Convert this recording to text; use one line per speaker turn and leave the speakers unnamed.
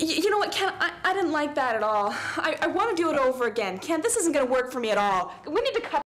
you know what, Ken? I, I didn't like that at all. I, I want to do it over again. Ken, this isn't going to work for me at all. We need to cut